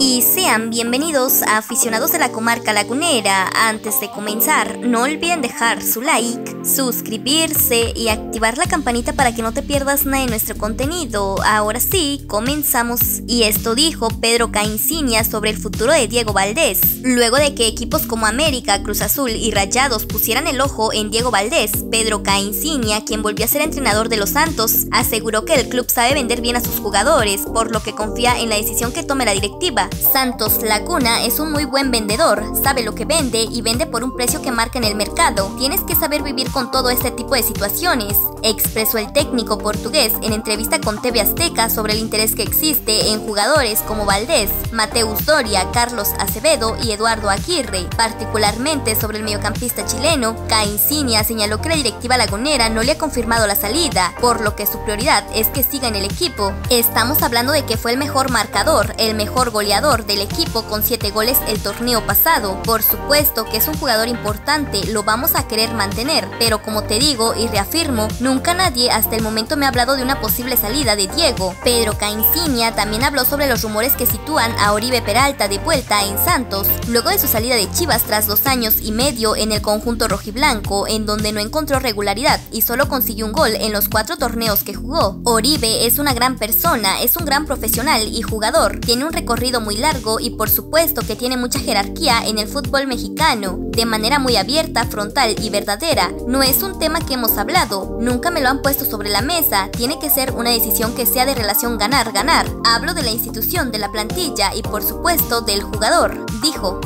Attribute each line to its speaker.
Speaker 1: y sean bienvenidos a aficionados de la comarca lagunera. Antes de comenzar, no olviden dejar su like, suscribirse y activar la campanita para que no te pierdas nada de nuestro contenido. Ahora sí, comenzamos. Y esto dijo Pedro Caincinia sobre el futuro de Diego Valdés. Luego de que equipos como América, Cruz Azul y Rayados pusieran el ojo en Diego Valdés, Pedro Caincinia, quien volvió a ser entrenador de los Santos, aseguró que el club sabe vender bien a sus jugadores, por lo que confía en la decisión que tome la directiva Santos Laguna es un muy buen vendedor, sabe lo que vende y vende por un precio que marca en el mercado. Tienes que saber vivir con todo este tipo de situaciones, expresó el técnico portugués en entrevista con TV Azteca sobre el interés que existe en jugadores como Valdés, Mateus Doria, Carlos Acevedo y Eduardo Aguirre. Particularmente sobre el mediocampista chileno, Cainsinia señaló que la directiva lagunera no le ha confirmado la salida, por lo que su prioridad es que siga en el equipo. Estamos hablando de que fue el mejor marcador, el mejor goleador del equipo con 7 goles el torneo pasado. Por supuesto que es un jugador importante, lo vamos a querer mantener, pero como te digo y reafirmo, nunca nadie hasta el momento me ha hablado de una posible salida de Diego. Pedro Caincinia también habló sobre los rumores que sitúan a Oribe Peralta de vuelta en Santos, luego de su salida de Chivas tras dos años y medio en el conjunto rojiblanco, en donde no encontró regularidad y solo consiguió un gol en los cuatro torneos que jugó. Oribe es una gran persona, es un gran profesional y jugador, tiene un recorrido muy largo y por supuesto que tiene mucha jerarquía en el fútbol mexicano, de manera muy abierta, frontal y verdadera. No es un tema que hemos hablado, nunca me lo han puesto sobre la mesa, tiene que ser una decisión que sea de relación ganar-ganar. Hablo de la institución, de la plantilla y por supuesto del jugador, dijo.